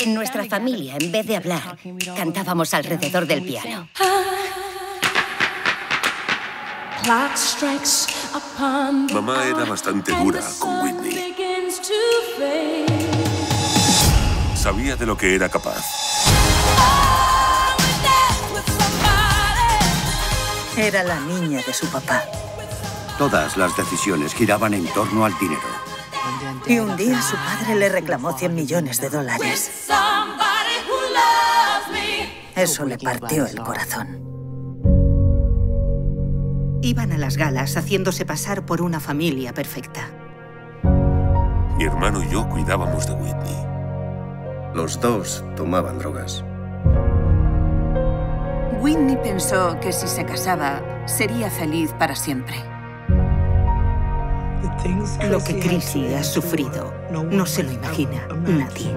En nuestra familia, en vez de hablar, cantábamos alrededor del piano. Mamá era bastante dura con Whitney. Sabía de lo que era capaz. Era la niña de su papá. Todas las decisiones giraban en torno al dinero. Y un día su padre le reclamó 100 millones de dólares. Eso le partió el corazón. Iban a las galas haciéndose pasar por una familia perfecta. Mi hermano y yo cuidábamos de Whitney. Los dos tomaban drogas. Whitney pensó que si se casaba, sería feliz para siempre. Lo que Chrissy ha sufrido no se lo imagina nadie.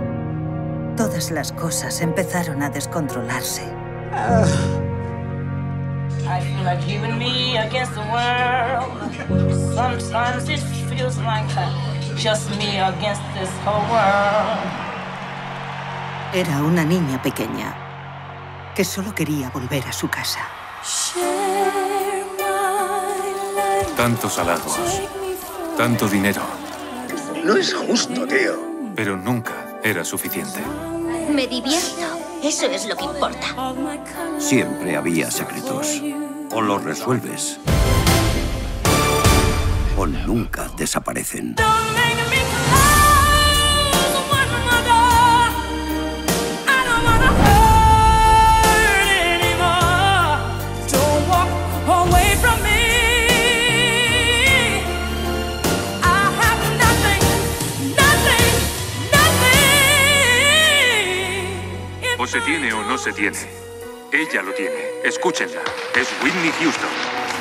Todas las cosas empezaron a descontrolarse. Era una niña pequeña que solo quería volver a su casa. Tantos halagos, tanto dinero, No es justo, tío. pero nunca era suficiente. Me divierto. Eso es lo que importa. Siempre había secretos. O los resuelves. O nunca desaparecen. O se tiene o no se tiene. Ella lo tiene. Escúchenla. Es Whitney Houston.